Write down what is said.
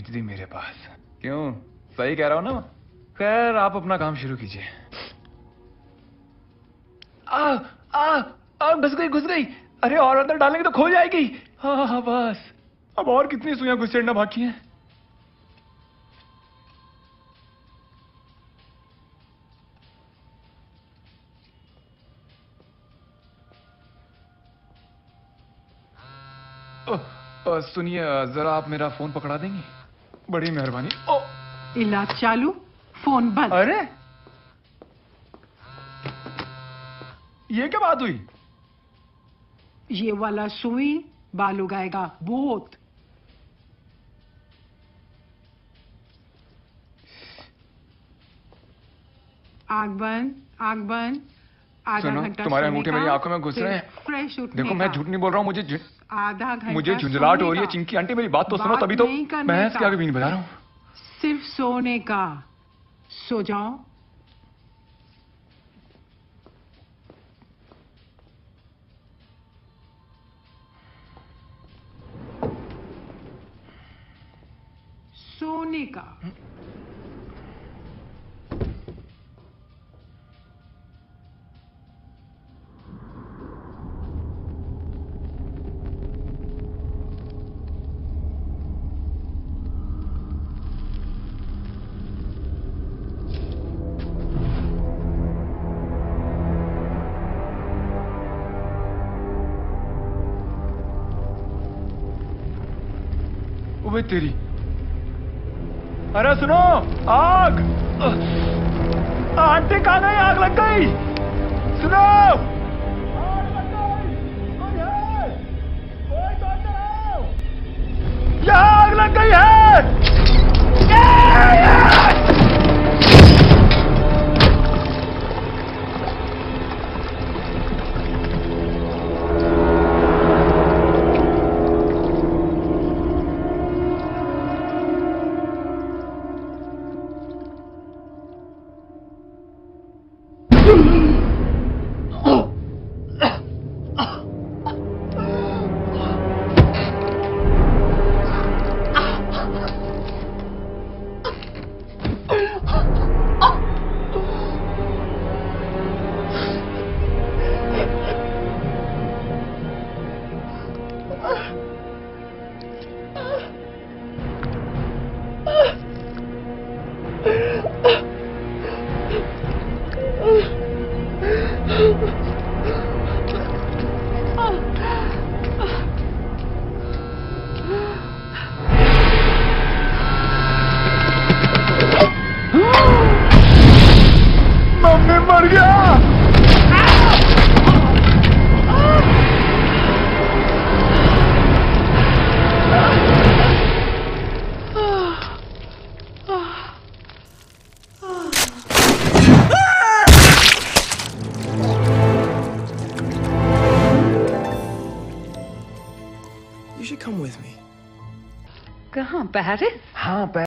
भेज दी मेरे पास। क्यों? सही कह रहा हूँ ना? खैर, आप अपना काम शुरू कीजिए। आ आ आ गई, घुस गई। अरे, और अंदर डालेंगे तो खो जाएगी। हाँ हाँ बस। अब और कितनी सुइयाँ घुसेड़ना बाकी हैं? सुनिए, जरा आप मेरा फ़ोन पकड़ा देंगी? बड़ी मेहरबानी। ओ इलाज चालू फ़ोन बंद। अरे! ये क्या बात हुई? ये वाला सुई बाल उगाएगा बहुत। आग बंद आग बंद। सुनो तुम्हारे अंगूठे मेरी आँखों में घुस रहे हैं। देखो मैं झूठ नहीं बोल रहा हूँ मुझे आधा घंटा मुझे झुंझलाहट हो रही है चिंकी आंटी मेरी बात तो सुनो तभी तो नहीं करने भैंस के। का। आगे बीन बजा रहा हूँ। सिर्फ़ सोने का। सो जाओ। सोने का। भाई तेरी। अरे सुनो आग। आंटी कहा आग लग गई। Oh, should come with me. कहाँ पेरिस हाँ